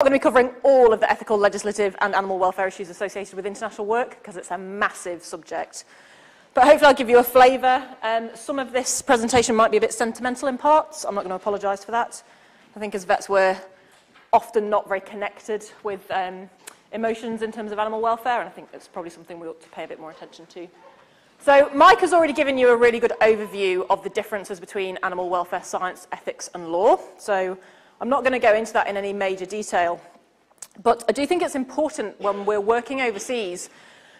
going to be covering all of the ethical, legislative, and animal welfare issues associated with international work because it's a massive subject. But hopefully I'll give you a flavour. Um, some of this presentation might be a bit sentimental in parts. I'm not going to apologise for that. I think as vets we're often not very connected with um, emotions in terms of animal welfare, and I think that's probably something we ought to pay a bit more attention to. So Mike has already given you a really good overview of the differences between animal welfare science, ethics, and law. So I'm not going to go into that in any major detail. But I do think it's important when we're working overseas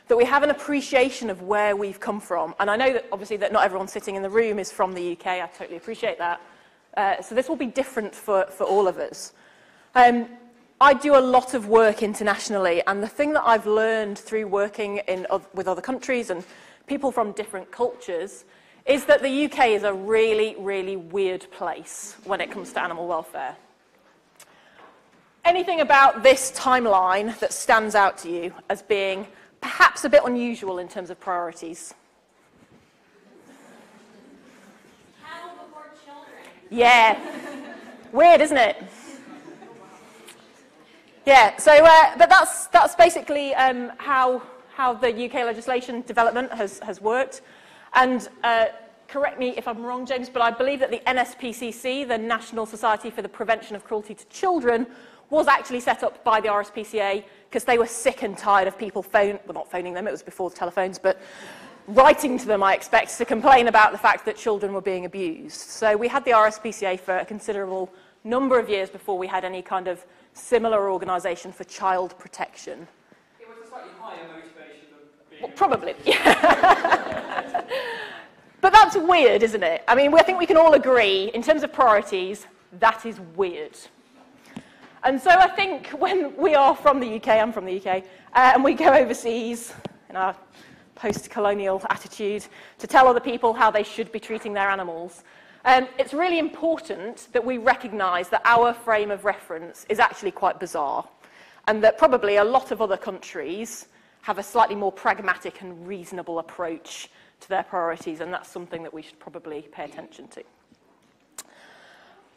that we have an appreciation of where we've come from. And I know that obviously that not everyone sitting in the room is from the UK. I totally appreciate that. Uh, so this will be different for, for all of us. Um, I do a lot of work internationally, and the thing that I've learned through working in, with other countries and people from different cultures is that the UK is a really, really weird place when it comes to animal welfare. Anything about this timeline that stands out to you as being perhaps a bit unusual in terms of priorities? Yeah. Weird, isn't it? Yeah, so, uh, but that's, that's basically um, how, how the UK legislation development has, has worked. And uh, correct me if I'm wrong, James, but I believe that the NSPCC, the National Society for the Prevention of Cruelty to Children, was actually set up by the RSPCA because they were sick and tired of people phone, well, not phoning them, it was before the telephones, but writing to them, I expect, to complain about the fact that children were being abused. So we had the RSPCA for a considerable number of years before we had any kind of similar organisation for child protection. It was a slightly higher motivation than well, probably, yeah. but that's weird, isn't it? I mean, I think we can all agree, in terms of priorities, that is weird. And so I think when we are from the UK, I'm from the UK, uh, and we go overseas in our post-colonial attitude to tell other people how they should be treating their animals, um, it's really important that we recognise that our frame of reference is actually quite bizarre and that probably a lot of other countries have a slightly more pragmatic and reasonable approach to their priorities, and that's something that we should probably pay attention to.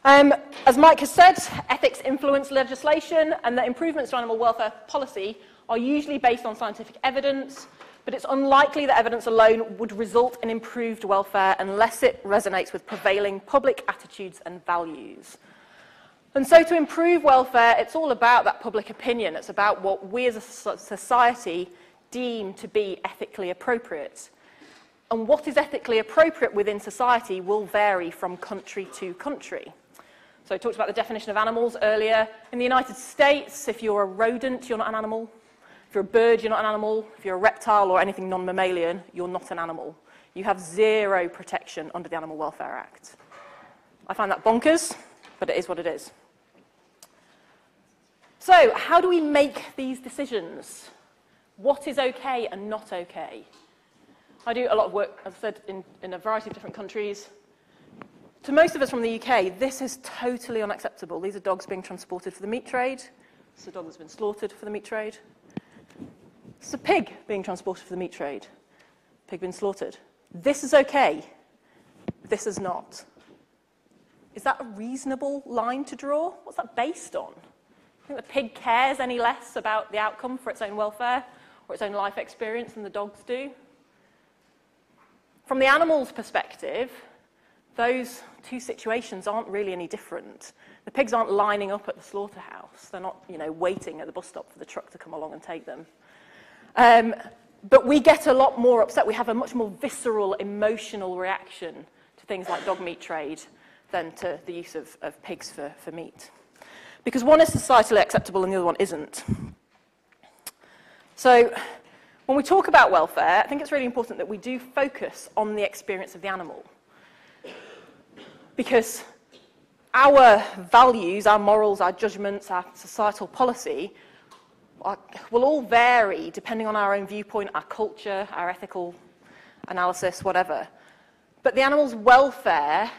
Um, as Mike has said, ethics influence legislation and that improvements to animal welfare policy are usually based on scientific evidence, but it's unlikely that evidence alone would result in improved welfare unless it resonates with prevailing public attitudes and values. And so to improve welfare, it's all about that public opinion. It's about what we as a society deem to be ethically appropriate. And what is ethically appropriate within society will vary from country to country. So I talked about the definition of animals earlier. In the United States, if you're a rodent, you're not an animal. If you're a bird, you're not an animal. If you're a reptile or anything non-mammalian, you're not an animal. You have zero protection under the Animal Welfare Act. I find that bonkers, but it is what it is. So, how do we make these decisions? What is okay and not okay? I do a lot of work, as I said, in, in a variety of different countries. To most of us from the UK, this is totally unacceptable. These are dogs being transported for the meat trade. It's a dog that's been slaughtered for the meat trade. It's a pig being transported for the meat trade. Pig being slaughtered. This is okay. This is not. Is that a reasonable line to draw? What's that based on? I think the pig cares any less about the outcome for its own welfare or its own life experience than the dogs do? From the animal's perspective, those two situations aren't really any different. The pigs aren't lining up at the slaughterhouse. They're not, you know, waiting at the bus stop for the truck to come along and take them. Um, but we get a lot more upset. We have a much more visceral, emotional reaction to things like dog meat trade than to the use of, of pigs for, for meat. Because one is societally acceptable and the other one isn't. So when we talk about welfare, I think it's really important that we do focus on the experience of the animal because our values, our morals, our judgments, our societal policy are, will all vary depending on our own viewpoint, our culture, our ethical analysis, whatever. But the animal's welfare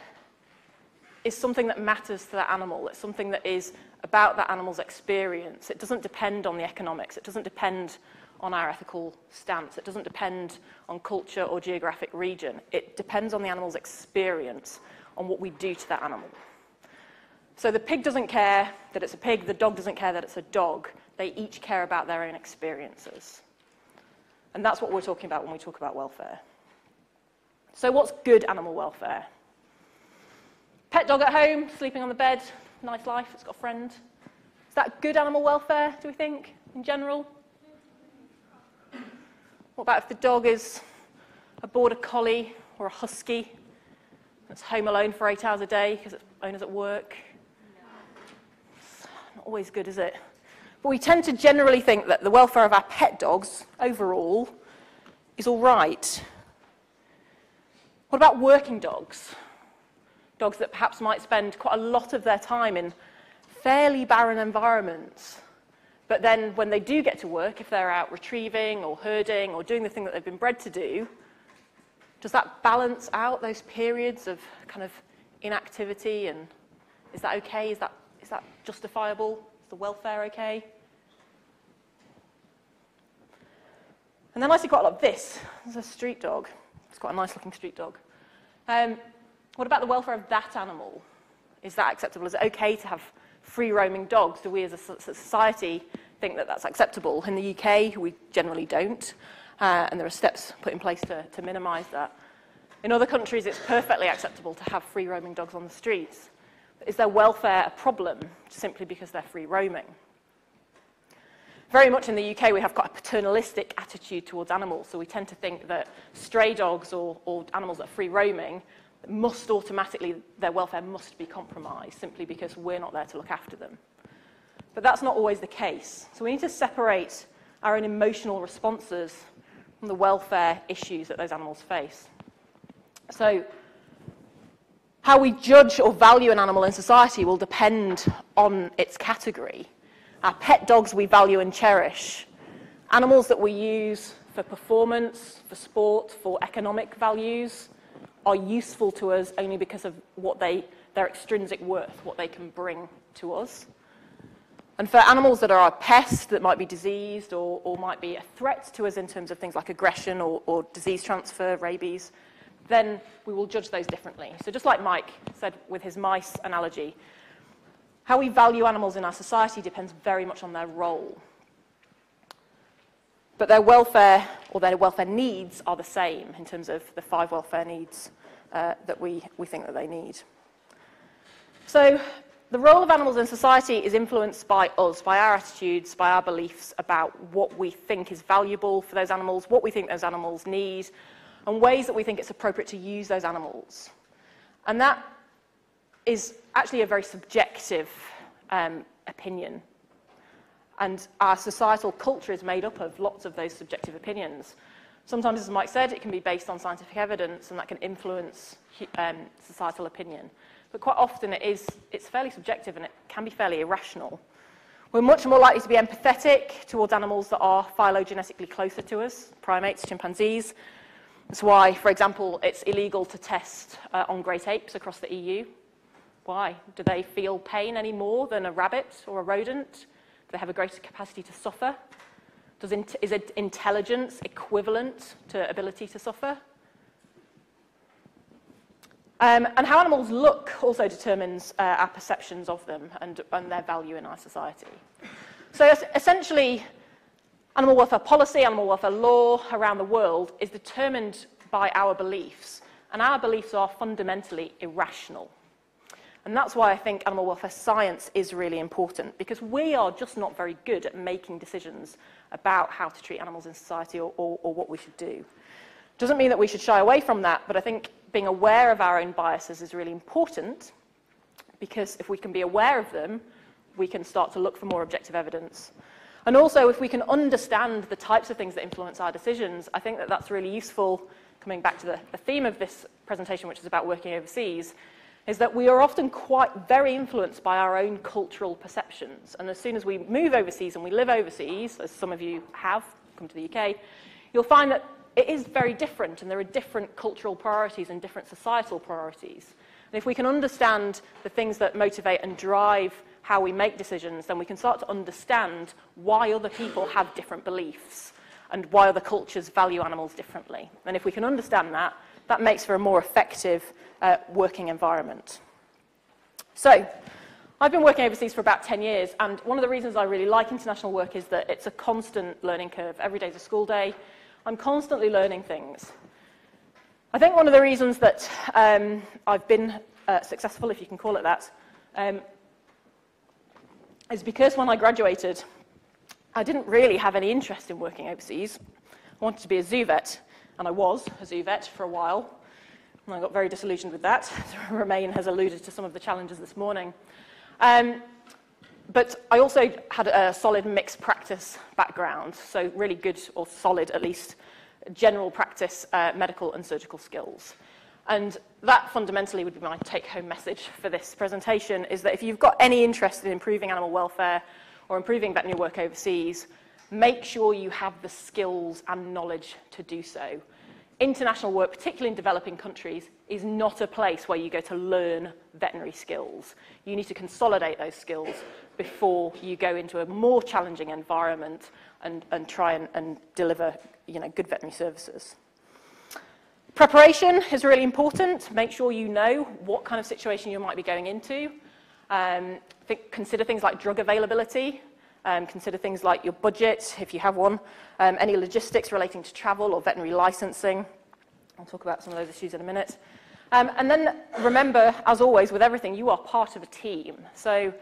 is something that matters to that animal. It's something that is about that animal's experience. It doesn't depend on the economics. It doesn't depend on our ethical stance. It doesn't depend on culture or geographic region. It depends on the animal's experience on what we do to that animal. So the pig doesn't care that it's a pig, the dog doesn't care that it's a dog. They each care about their own experiences. And that's what we're talking about when we talk about welfare. So, what's good animal welfare? Pet dog at home, sleeping on the bed, nice life, it's got a friend. Is that good animal welfare, do we think, in general? What about if the dog is a border collie or a husky that's home alone for eight hours a day because its owner's at work? It's not always good, is it? But we tend to generally think that the welfare of our pet dogs overall is all right. What about working dogs? Dogs that perhaps might spend quite a lot of their time in fairly barren environments. But then when they do get to work, if they're out retrieving or herding or doing the thing that they've been bred to do, does that balance out those periods of kind of inactivity and is that okay? Is that, is that justifiable? Is the welfare okay? And then I see quite a lot of this. There's a street dog. It's quite a nice looking street dog. Um, what about the welfare of that animal? Is that acceptable? Is it okay to have free roaming dogs? Do we as a society think that that's acceptable? In the UK, we generally don't. Uh, and there are steps put in place to, to minimise that. In other countries, it's perfectly acceptable to have free roaming dogs on the streets. But is their welfare a problem simply because they're free roaming? very much in the UK, we have quite a paternalistic attitude towards animals. So we tend to think that stray dogs or, or animals that are free roaming must automatically, their welfare must be compromised simply because we're not there to look after them. But that's not always the case. So we need to separate our own emotional responses from the welfare issues that those animals face. So how we judge or value an animal in society will depend on its category. Our pet dogs we value and cherish. Animals that we use for performance, for sport, for economic values are useful to us only because of what they, their extrinsic worth, what they can bring to us. And for animals that are a pest, that might be diseased or, or might be a threat to us in terms of things like aggression or, or disease transfer, rabies, then we will judge those differently. So just like Mike said with his mice analogy, how we value animals in our society depends very much on their role. But their welfare or their welfare needs are the same in terms of the five welfare needs uh, that we, we think that they need. So the role of animals in society is influenced by us, by our attitudes, by our beliefs about what we think is valuable for those animals, what we think those animals need, and ways that we think it's appropriate to use those animals. And that is actually a very subjective um, opinion. And our societal culture is made up of lots of those subjective opinions. Sometimes, as Mike said, it can be based on scientific evidence and that can influence um, societal opinion. But quite often it is, it's fairly subjective and it can be fairly irrational. We're much more likely to be empathetic towards animals that are phylogenetically closer to us, primates, chimpanzees. That's why, for example, it's illegal to test uh, on great apes across the EU. Why? Do they feel pain any more than a rabbit or a rodent? Do they have a greater capacity to suffer? Does int- is intelligence equivalent to ability to suffer? Um, and how animals look also determines uh, our perceptions of them and, and their value in our society. So essentially, animal welfare policy, animal welfare law around the world is determined by our beliefs. And our beliefs are fundamentally irrational. And that's why I think animal welfare science is really important, because we are just not very good at making decisions about how to treat animals in society or, or, or what we should do. Doesn't mean that we should shy away from that, but I think being aware of our own biases is really important, because if we can be aware of them, we can start to look for more objective evidence. And also, if we can understand the types of things that influence our decisions, I think that that's really useful, coming back to the, the theme of this presentation, which is about working overseas, is that we are often quite very influenced by our own cultural perceptions. And as soon as we move overseas and we live overseas, as some of you have come to the UK, you'll find that it is very different and there are different cultural priorities and different societal priorities. And if we can understand the things that motivate and drive how we make decisions, then we can start to understand why other people have different beliefs and why other cultures value animals differently. And if we can understand that, that makes for a more effective uh, working environment. So, I've been working overseas for about 10 years, and one of the reasons I really like international work is that it's a constant learning curve. Every day is a school day. I'm constantly learning things. I think one of the reasons that um, I've been uh, successful, if you can call it that, um, is because when I graduated, I didn't really have any interest in working overseas. I wanted to be a zoo vet, and I was a zoo vet for a while. And I got very disillusioned with that. Romain has alluded to some of the challenges this morning. Um, but I also had a solid mixed practice background, so really good or solid at least general practice uh, medical and surgical skills. And that fundamentally would be my take-home message for this presentation, is that if you've got any interest in improving animal welfare or improving veterinary work overseas, make sure you have the skills and knowledge to do so international work, particularly in developing countries, is not a place where you go to learn veterinary skills. You need to consolidate those skills before you go into a more challenging environment and, and try and, and deliver you know, good veterinary services. Preparation is really important. Make sure you know what kind of situation you might be going into. Um, think, consider things like drug availability. Um, consider things like your budget, if you have one, um, any logistics relating to travel or veterinary licensing. I'll talk about some of those issues in a minute. Um, and then remember, as always, with everything, you are part of a team. So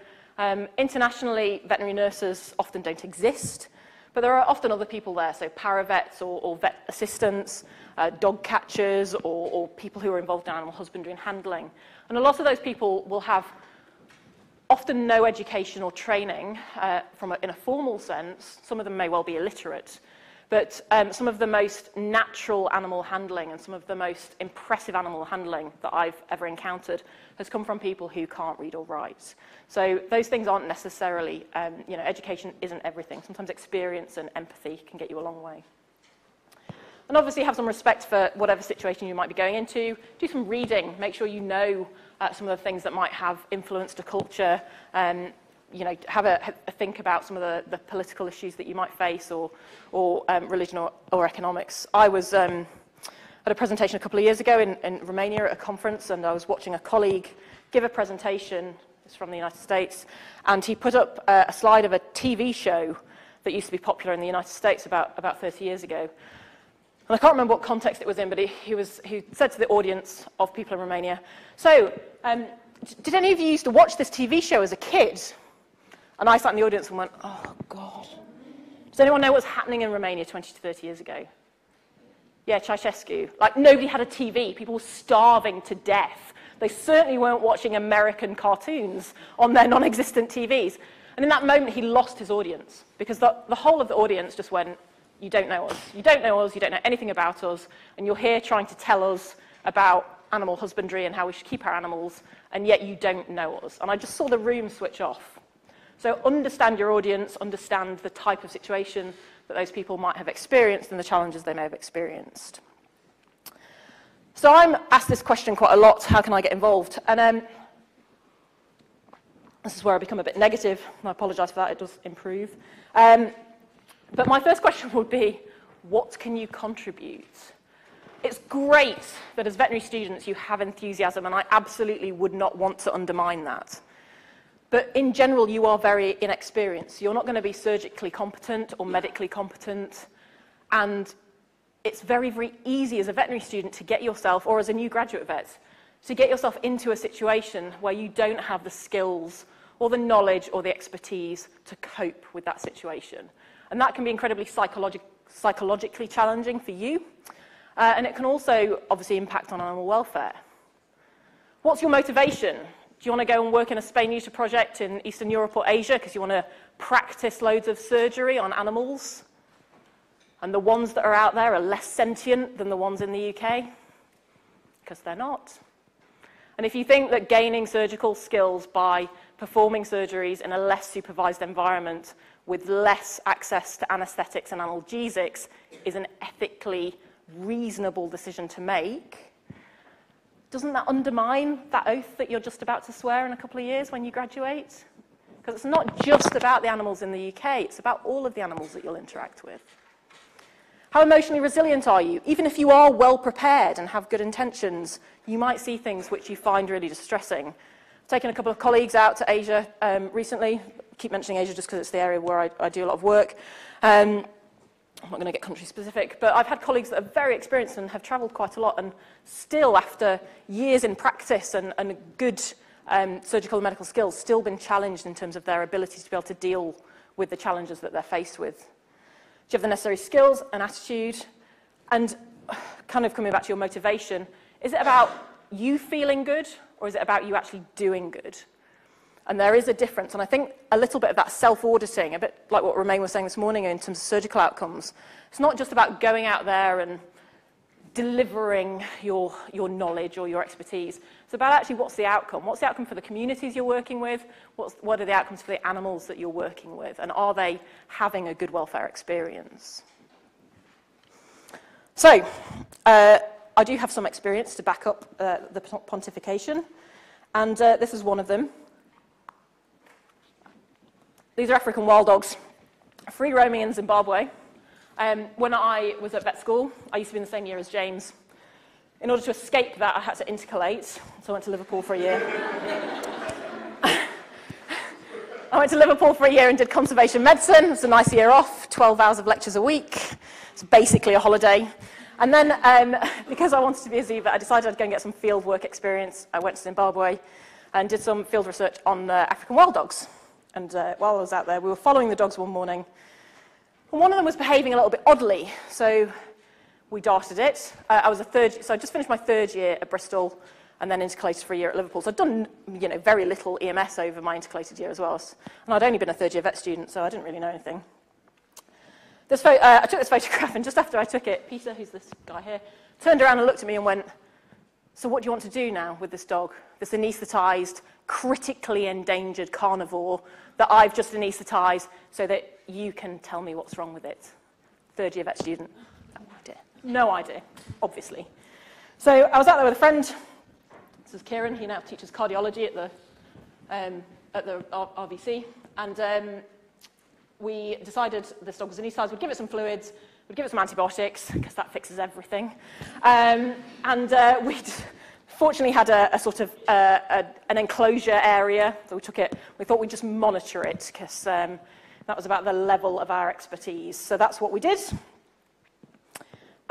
um, internationally, veterinary nurses often don't exist, but there are often other people there, so paravets or, or vet assistants, uh, dog catchers, or, or people who are involved in animal husbandry and handling. And a lot of those people will have often no education or training uh, from a, in a formal sense. Some of them may well be illiterate. But um, some of the most natural animal handling and some of the most impressive animal handling that I've ever encountered has come from people who can't read or write. So those things aren't necessarily, um, you know, education isn't everything. Sometimes experience and empathy can get you a long way. And obviously have some respect for whatever situation you might be going into. Do some reading. Make sure you know uh, some of the things that might have influenced a culture. Um, you know, have a, a think about some of the, the political issues that you might face or, or um, religion or, or economics. I was um, at a presentation a couple of years ago in, in Romania at a conference and I was watching a colleague give a presentation, it's from the United States, and he put up uh, a slide of a TV show that used to be popular in the United States about, about 30 years ago. And I can't remember what context it was in, but he, he, was, he said to the audience of people in Romania, so, um, did any of you used to watch this TV show as a kid? And I sat in the audience and went, oh, God. Does anyone know what's happening in Romania 20 to 30 years ago? Yeah, Ceausescu. Like, nobody had a TV. People were starving to death. They certainly weren't watching American cartoons on their non existent TVs. And in that moment, he lost his audience because the, the whole of the audience just went, you don't know us. You don't know us, you don't know anything about us, and you're here trying to tell us about animal husbandry and how we should keep our animals, and yet you don't know us. And I just saw the room switch off. So understand your audience, understand the type of situation that those people might have experienced and the challenges they may have experienced. So I'm asked this question quite a lot, how can I get involved? And um, this is where I become a bit negative, and I apologise for that, it does improve. Um, but my first question would be, what can you contribute? It's great that as veterinary students you have enthusiasm, and I absolutely would not want to undermine that. But in general, you are very inexperienced. You're not going to be surgically competent or medically competent. And it's very, very easy as a veterinary student to get yourself, or as a new graduate vet, to get yourself into a situation where you don't have the skills or the knowledge or the expertise to cope with that situation. And that can be incredibly psychologi psychologically challenging for you. Uh, and it can also obviously impact on animal welfare. What's your motivation? Do you want to go and work in a spay neuter project in Eastern Europe or Asia because you want to practice loads of surgery on animals? And the ones that are out there are less sentient than the ones in the UK? Because they're not. And if you think that gaining surgical skills by performing surgeries in a less supervised environment with less access to anesthetics and analgesics is an ethically reasonable decision to make, doesn't that undermine that oath that you're just about to swear in a couple of years when you graduate? Because it's not just about the animals in the UK, it's about all of the animals that you'll interact with. How emotionally resilient are you? Even if you are well prepared and have good intentions, you might see things which you find really distressing. I've taken a couple of colleagues out to Asia um, recently. Keep mentioning Asia just because it's the area where I, I do a lot of work. Um, I'm not going to get country specific, but I've had colleagues that are very experienced and have travelled quite a lot and still, after years in practice and, and good um, surgical and medical skills, still been challenged in terms of their ability to be able to deal with the challenges that they're faced with. Do you have the necessary skills and attitude? And kind of coming back to your motivation, is it about you feeling good or is it about you actually doing good? And there is a difference. And I think a little bit of that self-auditing, a bit like what Romain was saying this morning in terms of surgical outcomes, it's not just about going out there and delivering your, your knowledge or your expertise. It's about actually what's the outcome. What's the outcome for the communities you're working with? What's, what are the outcomes for the animals that you're working with? And are they having a good welfare experience? So, uh, I do have some experience to back up uh, the pontification, and uh, this is one of them. These are African wild dogs, free roaming in Zimbabwe. Um, when I was at vet school, I used to be in the same year as James. In order to escape that, I had to intercalate, so I went to Liverpool for a year. I went to Liverpool for a year and did conservation medicine. It was a nice year off, 12 hours of lectures a week. It's basically a holiday. And then, um, because I wanted to be a zebra, I decided I'd go and get some field work experience. I went to Zimbabwe and did some field research on uh, African wild dogs. And uh, while I was out there, we were following the dogs one morning. And one of them was behaving a little bit oddly. So we darted it. Uh, I was a third, so I just finished my third year at Bristol and then intercalated for a year at Liverpool. So I'd done, you know, very little EMS over my intercalated year as well. And I'd only been a third year vet student, so I didn't really know anything. This uh, I took this photograph, and just after I took it, Peter, who's this guy here, turned around and looked at me and went, so what do you want to do now with this dog? This anaesthetized, critically endangered carnivore that I've just anaesthetized so that you can tell me what's wrong with it. Third year vet student. No idea. No idea, obviously. So I was out there with a friend. This is Kieran. He now teaches cardiology at the, um, at the RVC. And um, we decided this dog was anaesthetized. We'd give it some fluids. We'd give it some antibiotics, because that fixes everything. Um, and uh, we'd fortunately had a, a sort of uh, a, an enclosure area, so we took it, we thought we'd just monitor it because um, that was about the level of our expertise. So that's what we did.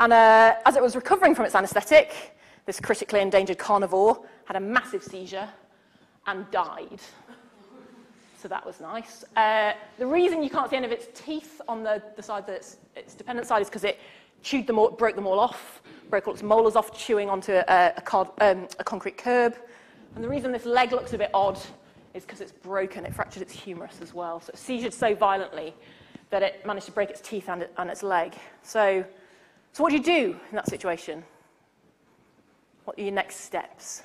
And uh, as it was recovering from its anaesthetic, this critically endangered carnivore had a massive seizure and died. So that was nice. Uh, the reason you can't see any of its teeth on the, the side that its, its dependent side is because it chewed them all, broke them all off broke all its molars off chewing onto a, a, card, um, a concrete curb. And the reason this leg looks a bit odd is because it's broken. It fractured its humerus as well. So it seizured so violently that it managed to break its teeth and, it, and its leg. So, so what do you do in that situation? What are your next steps?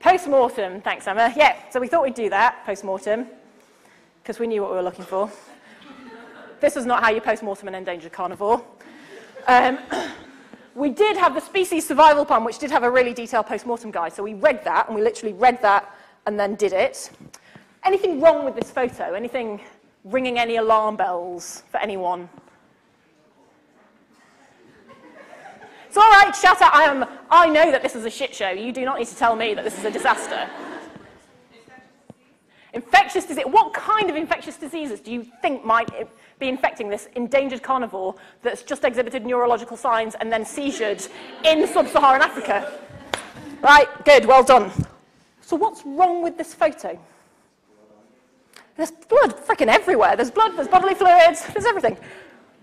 Post-mortem, thanks Emma. Yeah, so we thought we'd do that, post-mortem, because we knew what we were looking for. This is not how you post-mortem an endangered carnivore. Um, we did have the species survival plan, which did have a really detailed post-mortem guide. So we read that, and we literally read that and then did it. Anything wrong with this photo? Anything ringing any alarm bells for anyone? It's all right, shout out, I, am, I know that this is a shit show. You do not need to tell me that this is a disaster. Infectious disease. What kind of infectious diseases do you think might be infecting this endangered carnivore that's just exhibited neurological signs and then seizured in sub-Saharan Africa? Right, good, well done. So what's wrong with this photo? There's blood freaking everywhere. There's blood, there's bodily fluids, there's everything.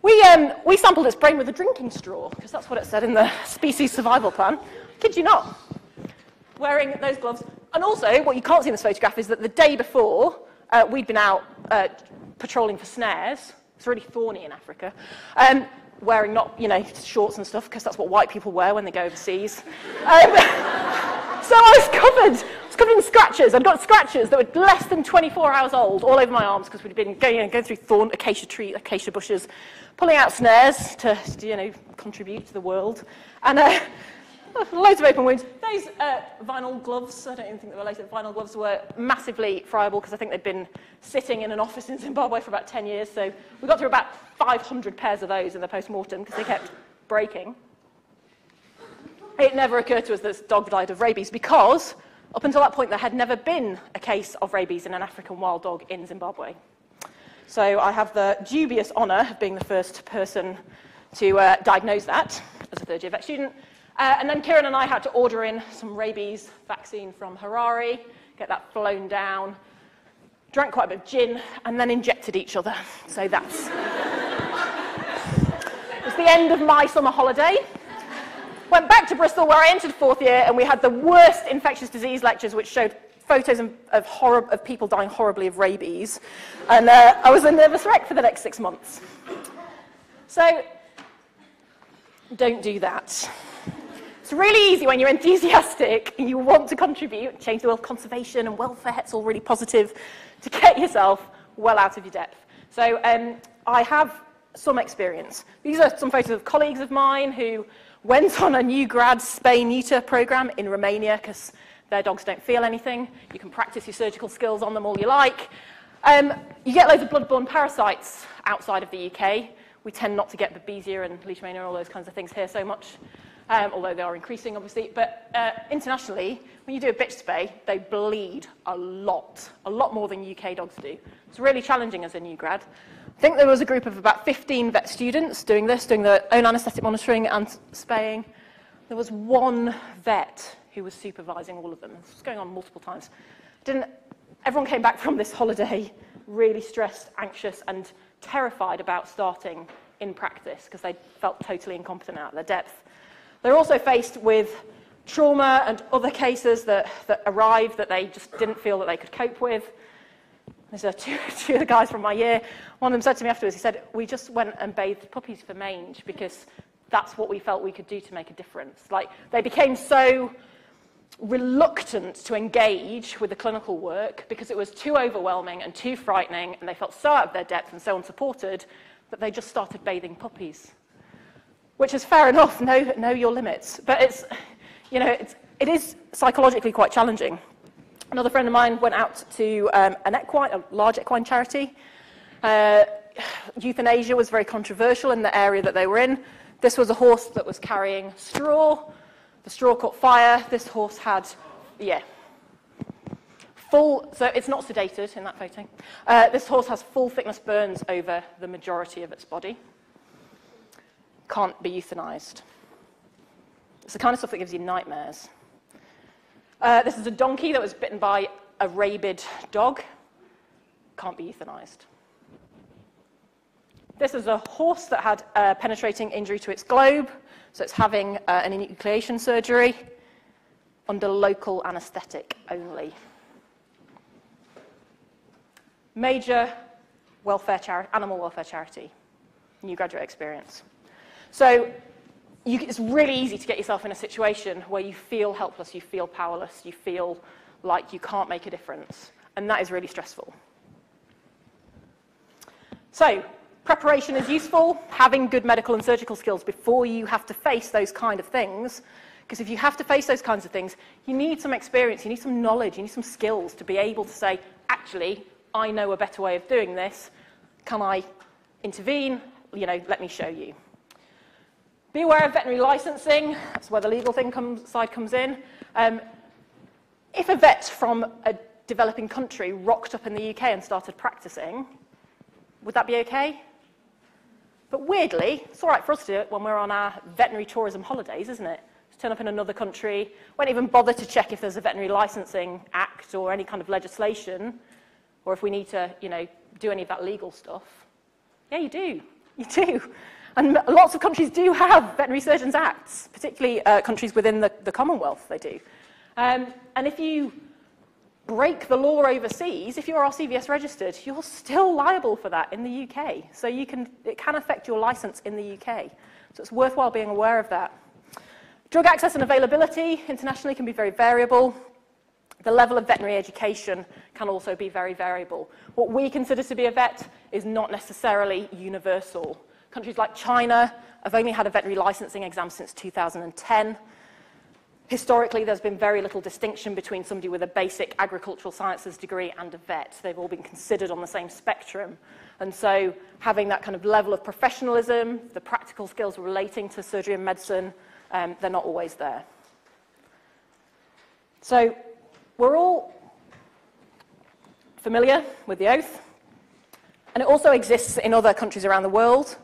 We, um, we sampled its brain with a drinking straw, because that's what it said in the species survival plan. Kid you not. Wearing those gloves and also, what you can't see in this photograph is that the day before, uh, we'd been out uh, patrolling for snares. It's really thorny in Africa. Um, wearing not, you know, shorts and stuff, because that's what white people wear when they go overseas. Um, so I was covered. I was covered in scratches. I'd got scratches that were less than 24 hours old all over my arms because we'd been going, going through thorn, acacia tree, acacia bushes, pulling out snares to, to you know, contribute to the world. And uh, loads of open wounds. Those uh, vinyl gloves, I don't even think they were latex, vinyl gloves were massively friable because I think they'd been sitting in an office in Zimbabwe for about 10 years. So we got through about 500 pairs of those in the post-mortem because they kept breaking. it never occurred to us that this dog died of rabies because up until that point there had never been a case of rabies in an African wild dog in Zimbabwe. So I have the dubious honour of being the first person to uh, diagnose that as a third year vet student. Uh, and then Kieran and I had to order in some rabies vaccine from Harare, get that flown down, drank quite a bit of gin, and then injected each other. So that's. it was the end of my summer holiday. Went back to Bristol where I entered fourth year, and we had the worst infectious disease lectures, which showed photos of, of, horror, of people dying horribly of rabies. And uh, I was a nervous wreck for the next six months. So, don't do that. It's really easy when you're enthusiastic and you want to contribute, change the world, conservation and welfare, it's all really positive, to get yourself well out of your depth. So um, I have some experience. These are some photos of colleagues of mine who went on a new grad spay neuter program in Romania because their dogs don't feel anything. You can practice your surgical skills on them all you like. Um, you get loads of bloodborne parasites outside of the UK. We tend not to get Babesia and Leishmania and all those kinds of things here so much, um, although they are increasing, obviously. But uh, internationally, when you do a bitch spay, they bleed a lot, a lot more than UK dogs do. It's really challenging as a new grad. I think there was a group of about 15 vet students doing this, doing their own anaesthetic monitoring and spaying. There was one vet who was supervising all of them. This was going on multiple times. Didn't, everyone came back from this holiday really stressed, anxious, and terrified about starting in practice because they felt totally incompetent out of their depth. They're also faced with trauma and other cases that, that arrived that they just didn't feel that they could cope with. There's a two, two of the guys from my year. One of them said to me afterwards, he said, we just went and bathed puppies for mange because that's what we felt we could do to make a difference. Like, they became so reluctant to engage with the clinical work because it was too overwhelming and too frightening, and they felt so out of their depth and so unsupported that they just started bathing puppies. Which is fair enough, know, know your limits. But it's, you know, it's, it is psychologically quite challenging. Another friend of mine went out to um, an equine, a large equine charity. Uh, euthanasia was very controversial in the area that they were in. This was a horse that was carrying straw the straw caught fire. This horse had, yeah, full, so it's not sedated in that photo. Uh, this horse has full thickness burns over the majority of its body. Can't be euthanized. It's the kind of stuff that gives you nightmares. Uh, this is a donkey that was bitten by a rabid dog. Can't be euthanized. This is a horse that had a penetrating injury to its globe. So it's having uh, an enucleation surgery under local anaesthetic only. Major welfare charity animal welfare charity, new graduate experience. So you, it's really easy to get yourself in a situation where you feel helpless, you feel powerless, you feel like you can't make a difference. And that is really stressful. So Preparation is useful, having good medical and surgical skills before you have to face those kind of things. Because if you have to face those kinds of things, you need some experience, you need some knowledge, you need some skills to be able to say, actually, I know a better way of doing this. Can I intervene? You know, let me show you. Be aware of veterinary licensing. That's where the legal thing comes, side comes in. Um, if a vet from a developing country rocked up in the UK and started practicing, would that be okay? But weirdly, it's all right for us to do it when we're on our veterinary tourism holidays, isn't it? Just turn up in another country, won't even bother to check if there's a veterinary licensing act or any kind of legislation, or if we need to, you know, do any of that legal stuff. Yeah, you do. You do. And lots of countries do have veterinary surgeons acts, particularly uh, countries within the, the Commonwealth, they do. Um, and if you break the law overseas, if you're RCVS registered, you're still liable for that in the UK. So you can, it can affect your license in the UK. So it's worthwhile being aware of that. Drug access and availability internationally can be very variable. The level of veterinary education can also be very variable. What we consider to be a vet is not necessarily universal. Countries like China have only had a veterinary licensing exam since 2010. Historically, there's been very little distinction between somebody with a basic agricultural sciences degree and a vet. They've all been considered on the same spectrum. And so having that kind of level of professionalism, the practical skills relating to surgery and medicine, um, they're not always there. So we're all familiar with the oath, and it also exists in other countries around the world.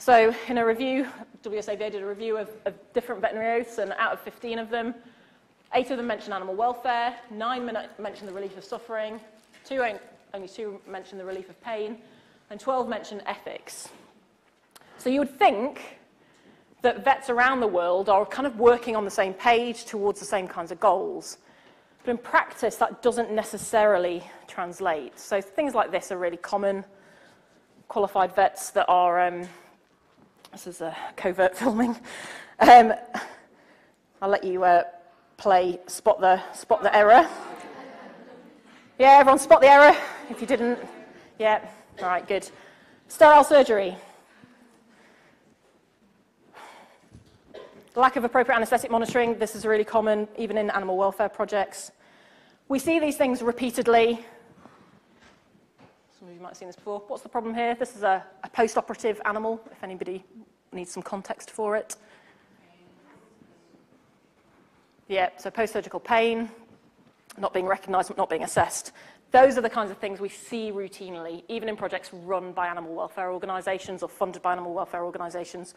So in a review, WSAVA did a review of, of different veterinary oaths, and out of 15 of them, eight of them mentioned animal welfare, nine mentioned the relief of suffering, two, only two mentioned the relief of pain, and 12 mentioned ethics. So you would think that vets around the world are kind of working on the same page towards the same kinds of goals. But in practice, that doesn't necessarily translate. So things like this are really common. Qualified vets that are, um, this is a covert filming. Um, I'll let you uh, play spot the, spot the error. Yeah, everyone spot the error if you didn't. Yeah, all right, good. Sterile surgery. Lack of appropriate anaesthetic monitoring, this is really common even in animal welfare projects. We see these things repeatedly. Some of you might have seen this before. What's the problem here? This is a, a post-operative animal, if anybody needs some context for it. Yeah, so post-surgical pain, not being recognised, not being assessed. Those are the kinds of things we see routinely, even in projects run by animal welfare organisations or funded by animal welfare organisations.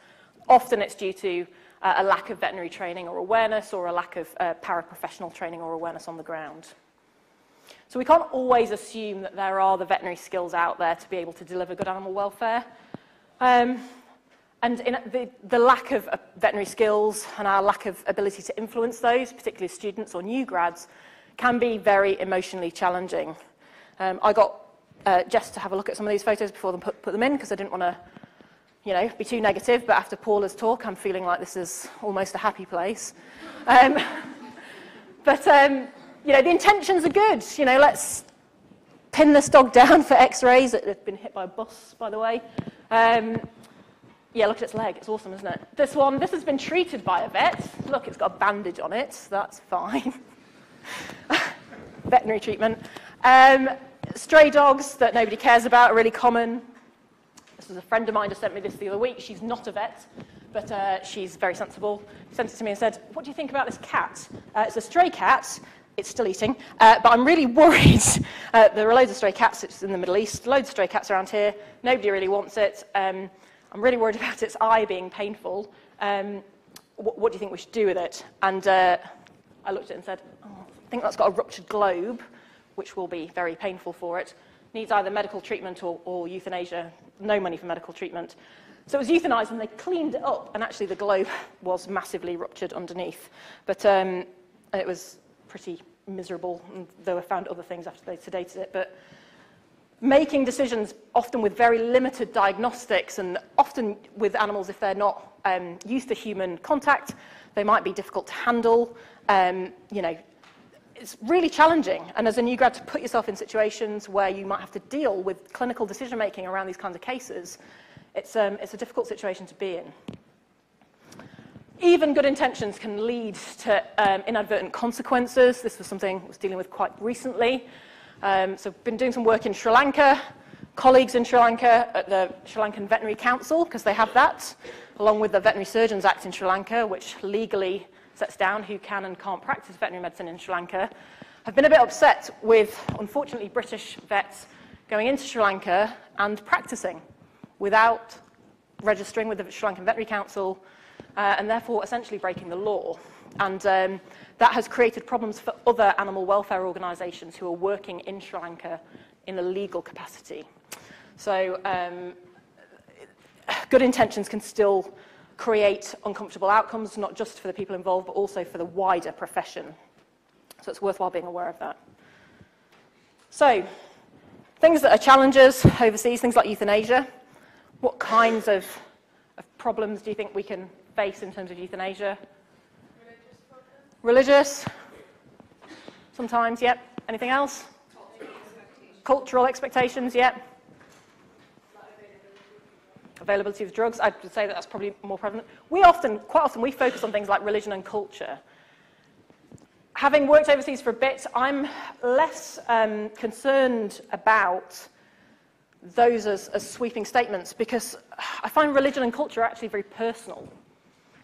Often it's due to uh, a lack of veterinary training or awareness or a lack of uh, paraprofessional training or awareness on the ground. So we can't always assume that there are the veterinary skills out there to be able to deliver good animal welfare. Um, and the, the lack of uh, veterinary skills and our lack of ability to influence those, particularly students or new grads, can be very emotionally challenging. Um, I got uh, Jess to have a look at some of these photos before they put, put them in because I didn't want to you know, be too negative, but after Paula's talk, I'm feeling like this is almost a happy place. Um, but, um, you know, the intentions are good. You know, let's pin this dog down for x-rays. It's been hit by a bus, by the way. Um, yeah, look at its leg. It's awesome, isn't it? This one, this has been treated by a vet. Look, it's got a bandage on it. That's fine. Veterinary treatment. Um, stray dogs that nobody cares about are really common. This was a friend of mine just sent me this the other week. She's not a vet, but uh, she's very sensible. Sent it to me and said, What do you think about this cat? Uh, it's a stray cat. It's still eating, uh, but I'm really worried. Uh, there are loads of stray cats it's in the Middle East, loads of stray cats around here. Nobody really wants it. Um, I'm really worried about its eye being painful. Um, what, what, do you think we should do with it? And uh, I looked at it and said, oh, I think that's got a ruptured globe, which will be very painful for it needs either medical treatment or, or euthanasia, no money for medical treatment. So it was euthanized and they cleaned it up, and actually the globe was massively ruptured underneath. But um, it was pretty miserable, they were found other things after they sedated it. But making decisions, often with very limited diagnostics, and often with animals, if they're not um, used to human contact, they might be difficult to handle. Um, you know, it's really challenging. And as a new grad, to put yourself in situations where you might have to deal with clinical decision making around these kinds of cases, it's, um, it's a difficult situation to be in. Even good intentions can lead to um, inadvertent consequences. This was something I was dealing with quite recently. Um, so I've been doing some work in Sri Lanka, colleagues in Sri Lanka at the Sri Lankan Veterinary Council, because they have that, along with the Veterinary Surgeons Act in Sri Lanka, which legally sets down who can and can't practice veterinary medicine in Sri Lanka, have been a bit upset with, unfortunately, British vets going into Sri Lanka and practicing without registering with the Sri Lankan Veterinary Council uh, and therefore essentially breaking the law. And um, that has created problems for other animal welfare organisations who are working in Sri Lanka in a legal capacity. So um, good intentions can still create uncomfortable outcomes, not just for the people involved, but also for the wider profession. So it's worthwhile being aware of that. So, things that are challenges overseas, things like euthanasia. What kinds of, of problems do you think we can face in terms of euthanasia? Religious, Religious. Sometimes, yep. Anything else? Cultural expectations, yep availability of drugs, I would say that that's probably more prevalent. We often, quite often, we focus on things like religion and culture. Having worked overseas for a bit, I'm less um, concerned about those as, as sweeping statements because I find religion and culture actually very personal.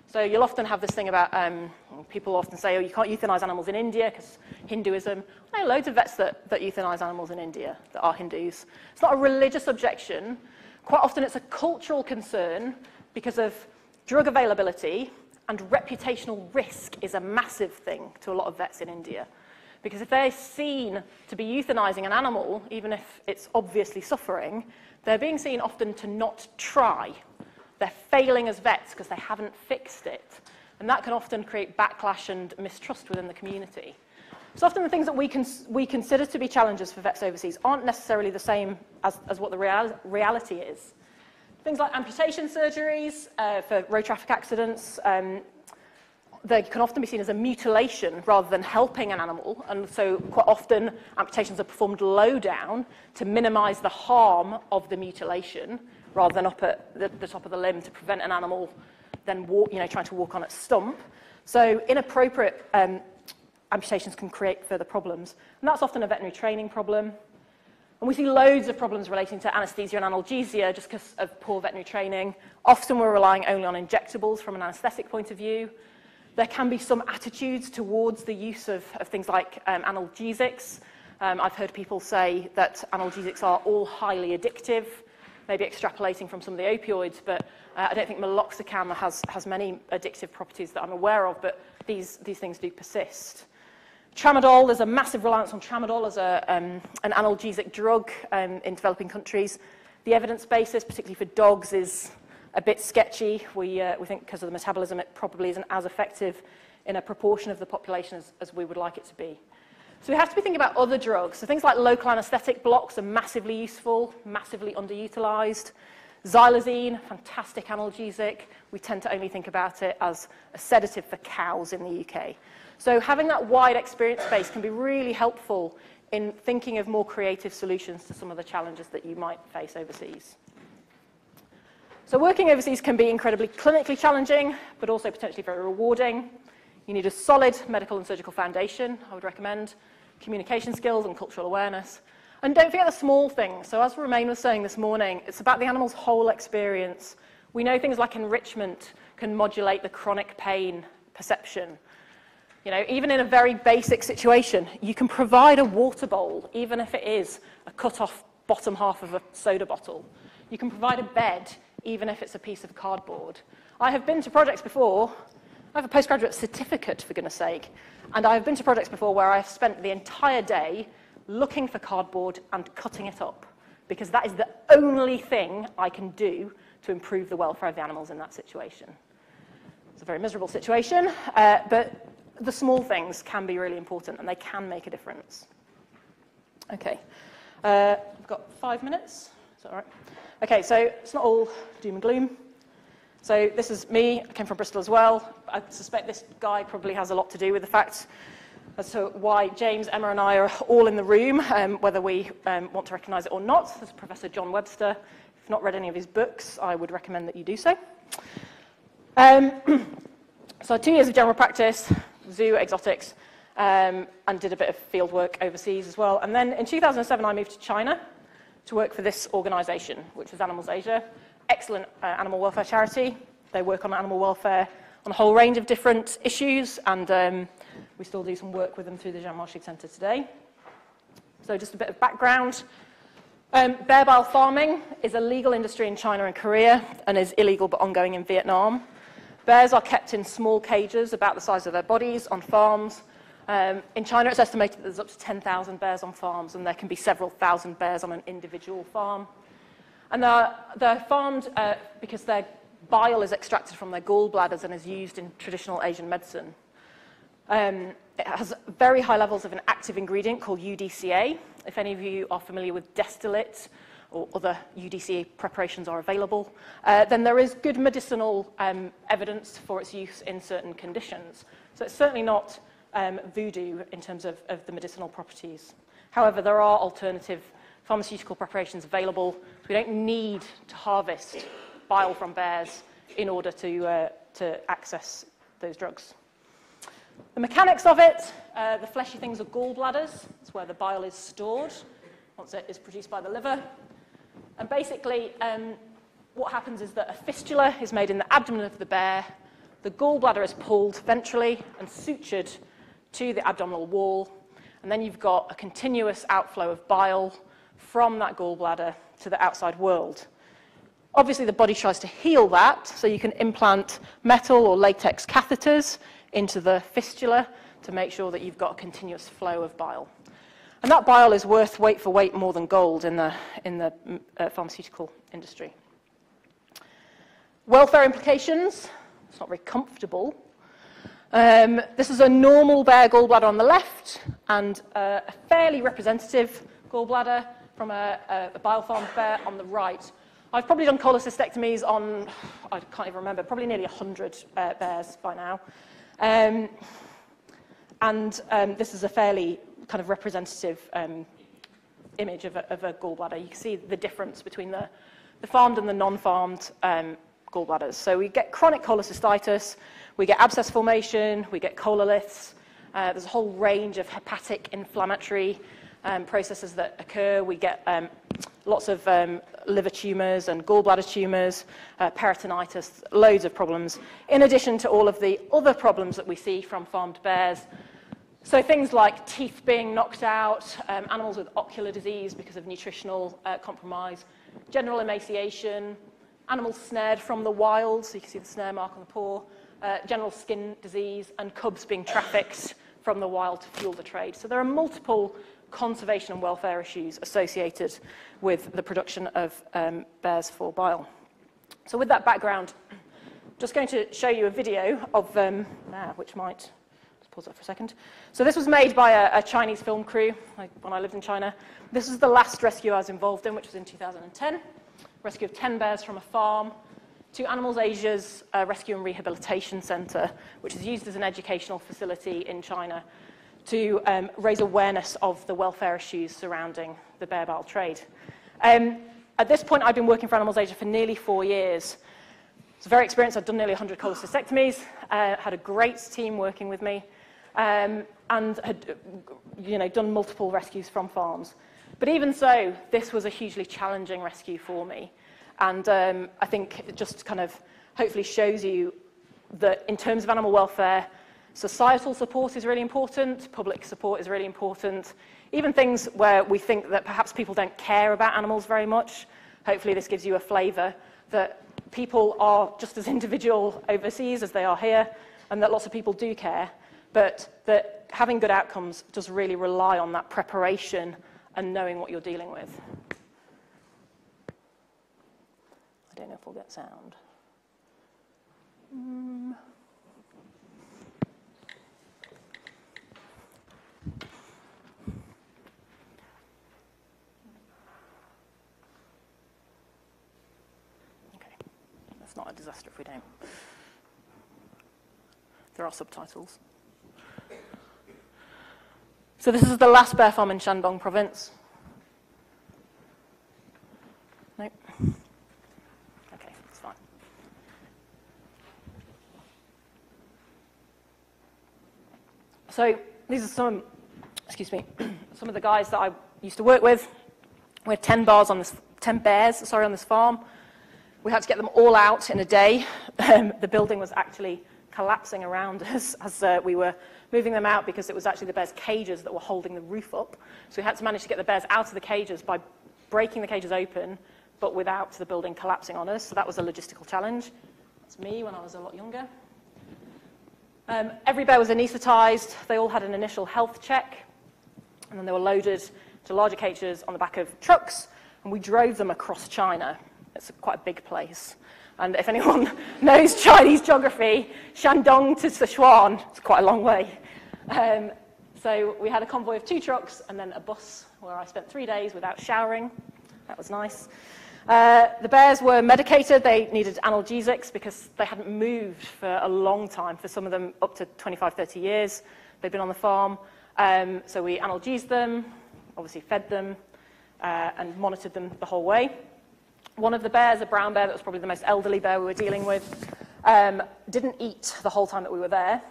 So you'll often have this thing about um, people often say, oh, you can't euthanize animals in India because Hinduism. I know loads of vets that, that euthanize animals in India that are Hindus. It's not a religious objection. Quite often it's a cultural concern because of drug availability and reputational risk is a massive thing to a lot of vets in India. Because if they're seen to be euthanizing an animal, even if it's obviously suffering, they're being seen often to not try. They're failing as vets because they haven't fixed it. And that can often create backlash and mistrust within the community. So often the things that we, cons- we consider to be challenges for vets overseas aren't necessarily the same as, as what the real- reality is. Things like amputation surgeries uh, for road traffic accidents, um, they can often be seen as a mutilation rather than helping an animal. And so quite often amputations are performed low down to minimize the harm of the mutilation rather than up at the, the top of the limb to prevent an animal then walk, you know, trying to walk on its stump. So inappropriate um, amputations can create further problems. And that's often a veterinary training problem. And we see loads of problems relating to anesthesia and analgesia just because of poor veterinary training. Often we're relying only on injectables from an anesthetic point of view. There can be some attitudes towards the use of, of things like um, analgesics. Um, I've heard people say that analgesics are all highly addictive, maybe extrapolating from some of the opioids, but uh, I don't think meloxicam has, has many addictive properties that I'm aware of, but these, these things do persist. Tramadol, there's a massive reliance on tramadol as a, um, an analgesic drug um, in developing countries. The evidence basis, particularly for dogs, is a bit sketchy. We, uh, we think because of the metabolism, it probably isn't as effective in a proportion of the population as, as we would like it to be. So we have to be thinking about other drugs. So things like local anesthetic blocks are massively useful, massively underutilized. Xylazine, fantastic analgesic. We tend to only think about it as a sedative for cows in the UK. So having that wide experience base can be really helpful in thinking of more creative solutions to some of the challenges that you might face overseas. So working overseas can be incredibly clinically challenging, but also potentially very rewarding. You need a solid medical and surgical foundation, I would recommend, communication skills and cultural awareness. And don't forget the small things. So as Romain was saying this morning, it's about the animal's whole experience. We know things like enrichment can modulate the chronic pain perception. You know, even in a very basic situation, you can provide a water bowl, even if it is a cut off bottom half of a soda bottle. You can provide a bed, even if it's a piece of cardboard. I have been to projects before. I have a postgraduate certificate, for goodness sake. And I have been to projects before where I've spent the entire day looking for cardboard and cutting it up, because that is the only thing I can do to improve the welfare of the animals in that situation. It's a very miserable situation, uh, but the small things can be really important and they can make a difference. Okay, uh, I've got five minutes. Is that all right? Okay, so it's not all doom and gloom. So this is me. I came from Bristol as well. I suspect this guy probably has a lot to do with the fact as to why James, Emma, and I are all in the room, um, whether we um, want to recognise it or not. This is Professor John Webster. If you've not read any of his books, I would recommend that you do so. Um, so two years of general practice, zoo, exotics, um, and did a bit of field work overseas as well. And then in 2007, I moved to China to work for this organisation, which was Animals Asia. Excellent uh, animal welfare charity. They work on animal welfare on a whole range of different issues, and um, we still do some work with them through the Jeanne Marchig Centre today. So just a bit of background. Um, bear bile farming is a legal industry in China and Korea and is illegal but ongoing in Vietnam. Bears are kept in small cages about the size of their bodies on farms Um, in China, it's estimated that there's up to 10,000 bears on farms, and there can be several thousand bears on an individual farm. And they're, they're farmed uh, because their bile is extracted from their gallbladders and is used in traditional Asian medicine. Um, it has very high levels of an active ingredient called UDCA. If any of you are familiar with Destolit or other UDCA preparations are available, uh, then there is good medicinal um, evidence for its use in certain conditions. So it's certainly not um, voodoo in terms of, of the medicinal properties. However, there are alternative pharmaceutical preparations available. So we don't need to harvest bile from bears in order to, uh, to access those drugs. The mechanics of it, uh, the fleshy things are gallbladders. That's where the bile is stored once it is produced by the liver. And basically, um, what happens is that a fistula is made in the abdomen of the bear The gallbladder is pulled ventrally and sutured to the abdominal wall, and then you've got a continuous outflow of bile from that gallbladder to the outside world. Obviously, the body tries to heal that, so you can implant metal or latex catheters into the fistula to make sure that you've got a continuous flow of bile. And that bile is worth weight for weight more than gold in the, in the uh, pharmaceutical industry. Welfare implications, it's not very comfortable. Um, this is a normal bear gallbladder on the left and uh, a fairly representative gallbladder from a, a, a bear on the right. I've probably done cholecystectomies on, I can't even remember, probably nearly 100 uh, bears by now. Um, and um, this is a fairly kind of representative um, image of a, of a gallbladder. You can see the difference between the, the farmed and the non-farmed um, gallbladders. So we get chronic cholecystitis, we get abscess formation, we get choleliths. Uh, there's a whole range of hepatic inflammatory um, processes that occur. We get um, lots of um, liver tumours and gallbladder tumours, uh, peritonitis, loads of problems, in addition to all of the other problems that we see from farmed bears, so things like teeth being knocked out, um, animals with ocular disease because of nutritional uh, compromise, general emaciation, animals snared from the wild, so you can see the snare mark on the paw, uh, general skin disease, and cubs being trafficked from the wild to fuel the trade. So there are multiple conservation and welfare issues associated with the production of um, bears for bile. So with that background, just going to show you a video of, um, ah, which might pause that for a second. So this was made by a, a Chinese film crew like when I lived in China. This is the last rescue I was involved in, which was in 2010. Rescue of 10 bears from a farm to Animals Asia's uh, Rescue and Rehabilitation Centre, which is used as an educational facility in China to um, raise awareness of the welfare issues surrounding the bear bile trade. Um, at this point, I've been working for Animals Asia for nearly four years. It's very experienced. I've done nearly 100 cholecystectomies, uh, had a great team working with me um, and had you know, done multiple rescues from farms. But even so, this was a hugely challenging rescue for me. And um, I think it just kind of hopefully shows you that in terms of animal welfare, societal support is really important, public support is really important. Even things where we think that perhaps people don't care about animals very much, hopefully this gives you a flavour that people are just as individual overseas as they are here, and that lots of people do care but that having good outcomes does really rely on that preparation and knowing what you're dealing with. I don't know if we'll get sound. Mm. Not a disaster if we don't. There are subtitles. So this is the last bear farm in Shandong province. Nope. Okay, it's fine. So these are some, excuse me, some of the guys that I used to work with. We had 10 bars on this, 10 bears, sorry, on this farm. We had to get them all out in a day. Um, the building was actually collapsing around us as uh, we were moving them out because it was actually the bears' cages that were holding the roof up. So we had to manage to get the bears out of the cages by breaking the cages open, but without the building collapsing on us. So that was a logistical challenge. That's me when I was a lot younger. Um, every bear was anaesthetized. They all had an initial health check, and then they were loaded to larger cages on the back of trucks, and we drove them across China. It's quite a big place. And if anyone knows Chinese geography, Shandong to Sichuan, it's quite a long way. Um, so we had a convoy of two trucks and then a bus where I spent three days without showering. That was nice. Uh, the bears were medicated. They needed analgesics because they hadn't moved for a long time, for some of them up to 25, 30 years. They'd been on the farm. Um, so we analgesed them, obviously fed them, uh, and monitored them the whole way. One of the bears, a brown bear that was probably the most elderly bear we were dealing with, um, didn't eat the whole time that we were there.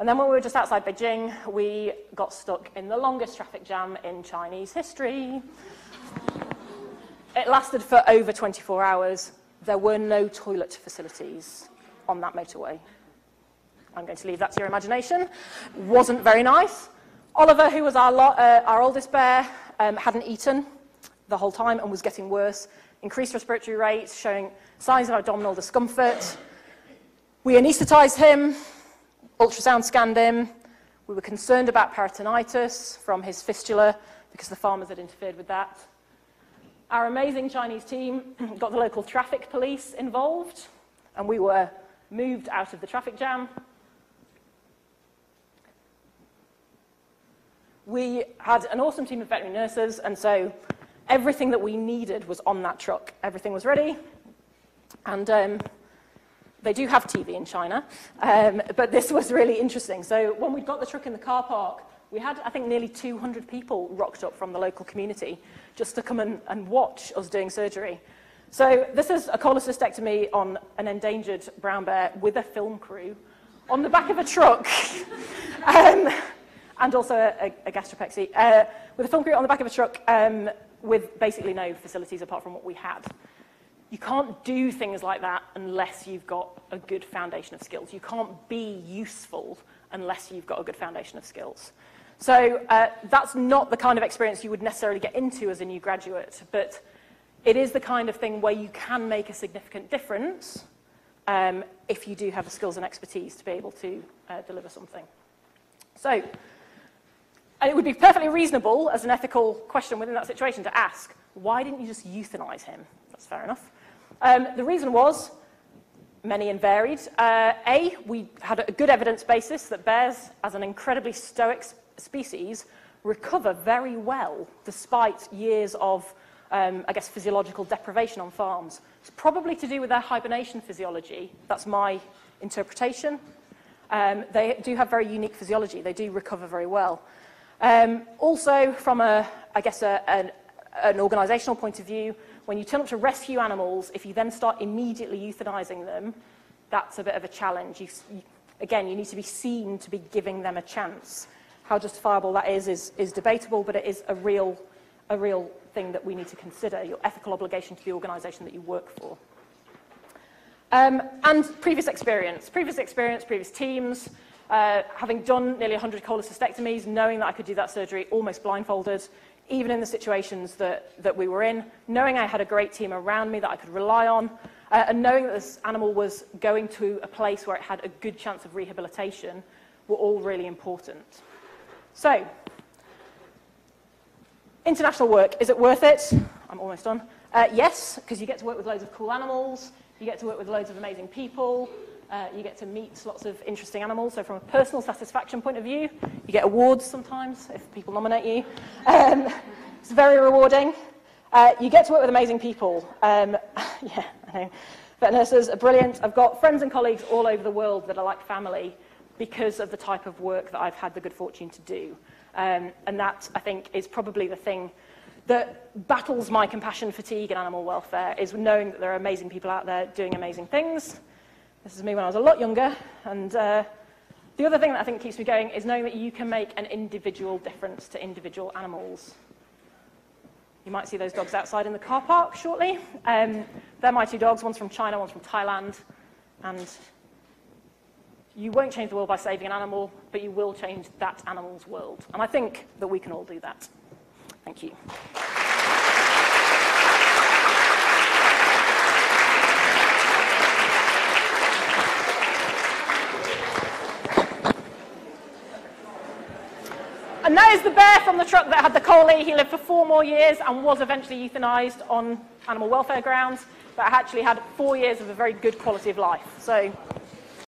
And then when we were just outside Beijing, we got stuck in the longest traffic jam in Chinese history. It lasted for over 24 hours. There were no toilet facilities on that motorway. I'm going to leave that to your imagination. Wasn't very nice. Oliver, who was our, uh, our oldest bear, um, hadn't eaten the whole time and was getting worse. Increased respiratory rates, showing signs of abdominal discomfort. We anaesthetized him, ultrasound scanned him. We were concerned about peritonitis from his fistula because the farmers had interfered with that. Our amazing Chinese team got the local traffic police involved, and we were moved out of the traffic jam. We had an awesome team of veterinary nurses, and so everything that we needed was on that truck. Everything was ready, and um, they do have TV in China, um, but this was really interesting. So when we got the truck in the car park, we had, I think, nearly 200 people rocked up from the local community just to come and, and watch us doing surgery. So this is a cholecystectomy on an endangered brown bear with a film crew on the back of a truck. um, and also a, a gastropexy, uh, with a film crew on the back of a truck um, with basically no facilities apart from what we had. You can't do things like that unless you've got a good foundation of skills. You can't be useful unless you've got a good foundation of skills. So uh, that's not the kind of experience you would necessarily get into as a new graduate, but it is the kind of thing where you can make a significant difference um, if you do have the skills and expertise to be able to uh, deliver something. So and it would be perfectly reasonable as an ethical question within that situation to ask, why didn't you just euthanize him? That's fair enough. Um, the reason was many and varied. Uh, a, we had a good evidence basis that bears, as an incredibly stoic species, recover very well despite years of, um, I guess, physiological deprivation on farms. It's probably to do with their hibernation physiology. That's my interpretation. Um, they do have very unique physiology. They do recover very well. Um, also, from a, I guess, a, an, an organisational point of view, when you turn up to rescue animals, if you then start immediately euthanising them, that's a bit of a challenge. You, you, again, you need to be seen to be giving them a chance. How justifiable that is is, is debatable, but it is a real, a real thing that we need to consider, your ethical obligation to the organisation that you work for. Um, and previous experience, previous experience, previous teams, uh, having done nearly 100 cholecystectomies, knowing that I could do that surgery almost blindfolded, even in the situations that, that we were in, knowing I had a great team around me that I could rely on, uh, and knowing that this animal was going to a place where it had a good chance of rehabilitation were all really important. So, international work, is it worth it? I'm almost done. Uh, yes, because you get to work with loads of cool animals, you get to work with loads of amazing people, uh, you get to meet lots of interesting animals. So from a personal satisfaction point of view, you get awards sometimes if people nominate you. Um, it's very rewarding. Uh, you get to work with amazing people. Um, yeah, I know. Vet nurses are brilliant. I've got friends and colleagues all over the world that are like family because of the type of work that I've had the good fortune to do. Um, and that, I think, is probably the thing that battles my compassion fatigue and animal welfare, is knowing that there are amazing people out there doing amazing things. This is me when I was a lot younger. And uh, the other thing that I think keeps me going is knowing that you can make an individual difference to individual animals. You might see those dogs outside in the car park shortly. Um, they're my two dogs. One's from China, one's from Thailand. And you won't change the world by saving an animal, but you will change that animal's world. And I think that we can all do that. Thank you. And that is the bear from the truck that had the collie. He lived for four more years and was eventually euthanized on animal welfare grounds, but actually had four years of a very good quality of life. So